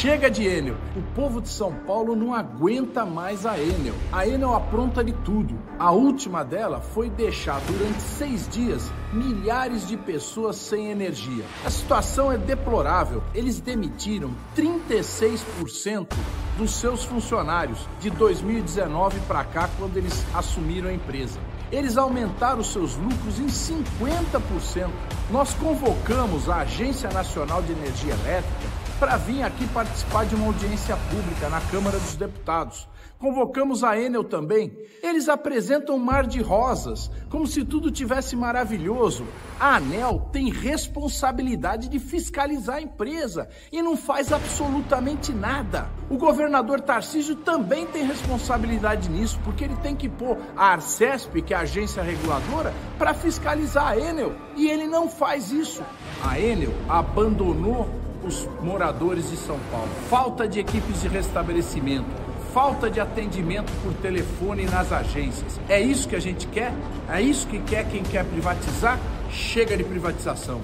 Chega de Enel. O povo de São Paulo não aguenta mais a Enel. A Enel apronta de tudo. A última dela foi deixar durante seis dias milhares de pessoas sem energia. A situação é deplorável. Eles demitiram 36% dos seus funcionários de 2019 para cá, quando eles assumiram a empresa. Eles aumentaram seus lucros em 50%. Nós convocamos a Agência Nacional de Energia Elétrica para vir aqui participar de uma audiência pública na Câmara dos Deputados. Convocamos a Enel também. Eles apresentam um mar de rosas, como se tudo tivesse maravilhoso. A ANEL tem responsabilidade de fiscalizar a empresa e não faz absolutamente nada. O governador Tarcísio também tem responsabilidade nisso, porque ele tem que pôr a Arcesp, que é a agência reguladora, para fiscalizar a Enel. E ele não faz isso. A Enel abandonou os moradores de São Paulo. Falta de equipes de restabelecimento, falta de atendimento por telefone nas agências. É isso que a gente quer? É isso que quer quem quer privatizar? Chega de privatização.